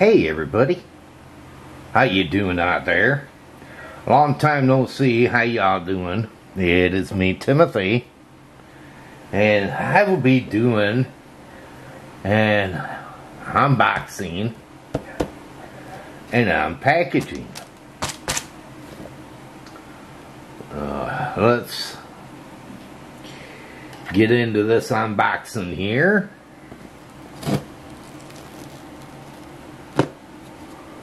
Hey everybody, how you doing out there? Long time no see, how y'all doing? It is me, Timothy, and I will be doing an unboxing and unpackaging. Uh, let's get into this unboxing here.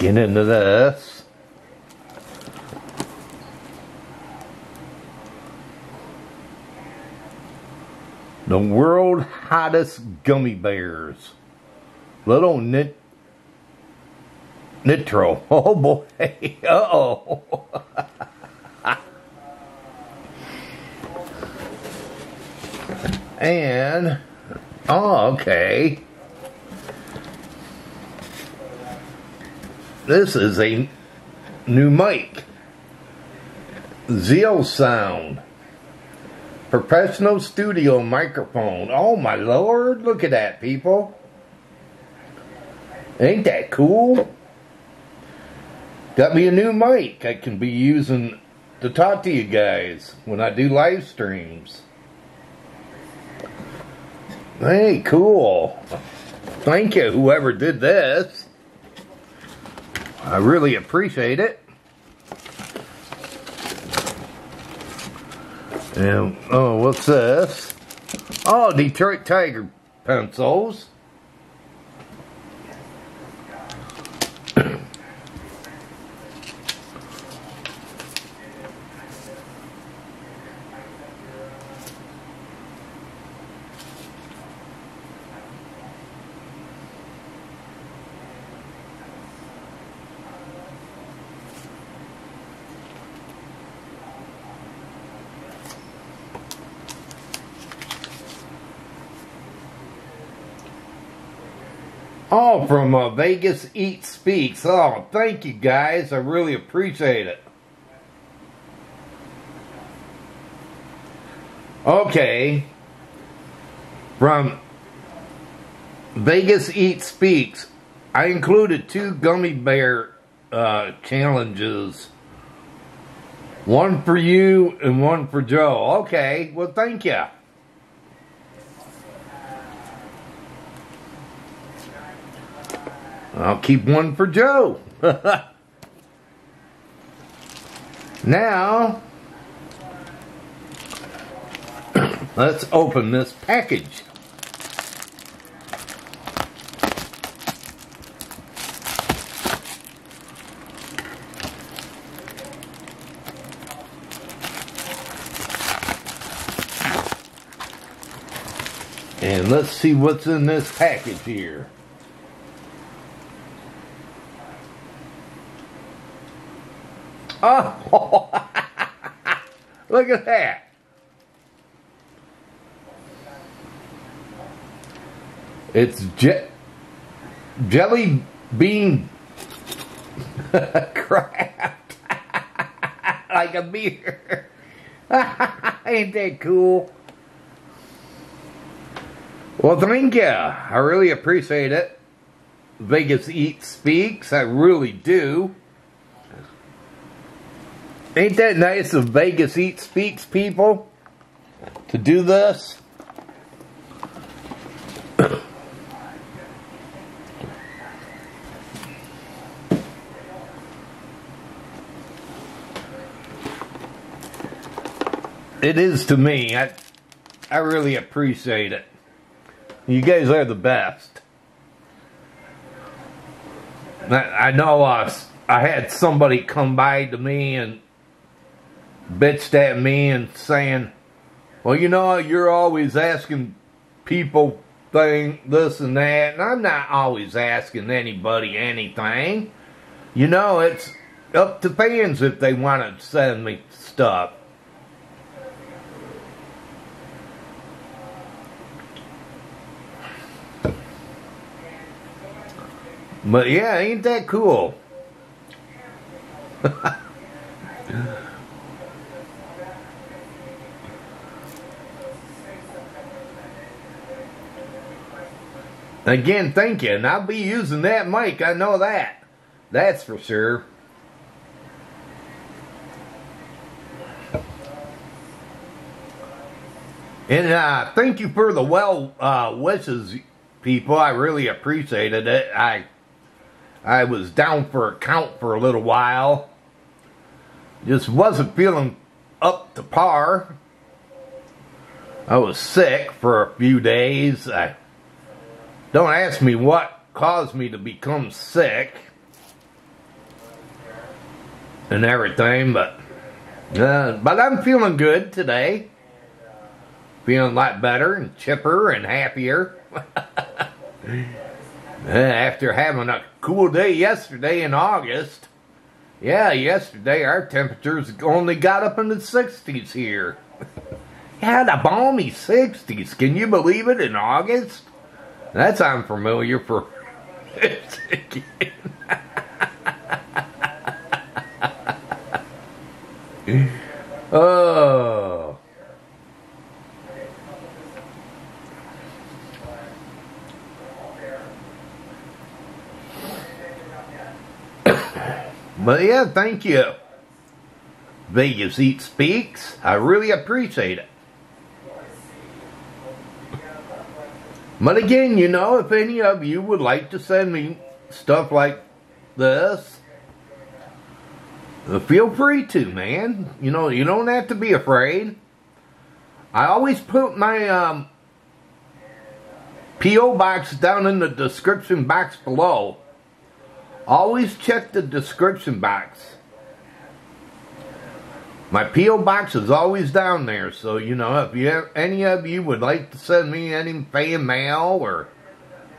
get into this. The world hottest gummy bears. Little nit Nitro. Oh boy. Uh oh. and oh okay. This is a new mic. Zealsound. Professional studio microphone. Oh my lord, look at that people. Ain't that cool? Got me a new mic I can be using to talk to you guys when I do live streams. Hey, cool. Thank you, whoever did this. I really appreciate it. And, oh, what's this? Oh, Detroit Tiger pencils. Oh, from uh, Vegas Eat Speaks. Oh, thank you guys. I really appreciate it. Okay. From Vegas Eat Speaks, I included two gummy bear uh, challenges. One for you and one for Joe. Okay, well, thank you. I'll keep one for Joe. now, let's open this package. And let's see what's in this package here. Oh, look at that. It's je jelly bean crap like a beer. Ain't that cool? Well, thank you. I really appreciate it. Vegas Eat Speaks. I really do. Ain't that nice of Vegas Eat Speaks people to do this? it is to me. I I really appreciate it. You guys are the best. I, I know uh, I had somebody come by to me and bitched at me and saying, well, you know, you're always asking people thing, this and that, and I'm not always asking anybody anything. You know, it's up to fans if they want to send me stuff. But yeah, ain't that cool? Again, thank you. And I'll be using that mic. I know that. That's for sure. And uh, thank you for the well uh, wishes, people. I really appreciated it. I I was down for a count for a little while. Just wasn't feeling up to par. I was sick for a few days. I don't ask me what caused me to become sick and everything, but uh, but I'm feeling good today. Feeling a lot better and chipper and happier. After having a cool day yesterday in August. Yeah, yesterday our temperatures only got up in the 60s here. yeah, the balmy 60s. Can you believe it in August? That's unfamiliar for. oh. but yeah, thank you. Vegas Eat Speaks. I really appreciate it. But again, you know, if any of you would like to send me stuff like this, uh, feel free to, man. You know, you don't have to be afraid. I always put my um, P.O. box down in the description box below. Always check the description box. My P.O. box is always down there, so you know if you have, any of you would like to send me any fan mail or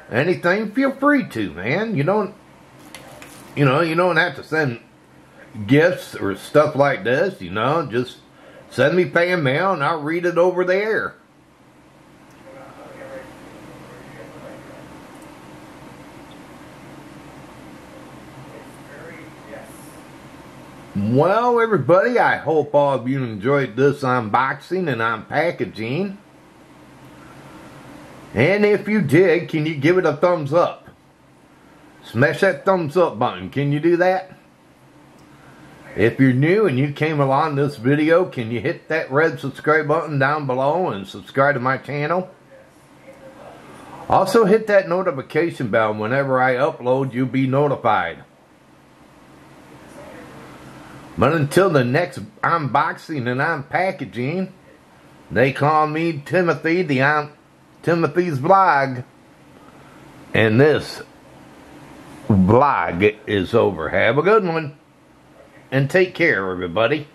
anything, feel free to, man. You don't, you know, you don't have to send gifts or stuff like this. You know, just send me fan mail and I'll read it over there. Well, everybody, I hope all of you enjoyed this unboxing and unpackaging. And if you did, can you give it a thumbs up? Smash that thumbs up button. Can you do that? If you're new and you came along this video, can you hit that red subscribe button down below and subscribe to my channel? Also hit that notification bell whenever I upload, you'll be notified. But until the next unboxing and unpackaging, they call me Timothy, the Timothy's Vlog. And this vlog is over. Have a good one. And take care, everybody.